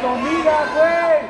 comida, güey.